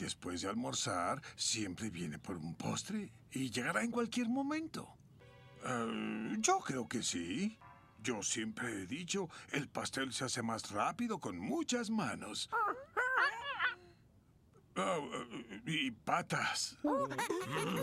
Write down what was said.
Después de almorzar, siempre viene por un postre y llegará en cualquier momento. Eh, yo creo que sí. Yo siempre he dicho, el pastel se hace más rápido con muchas manos. Ah, eh, y patas. Mm.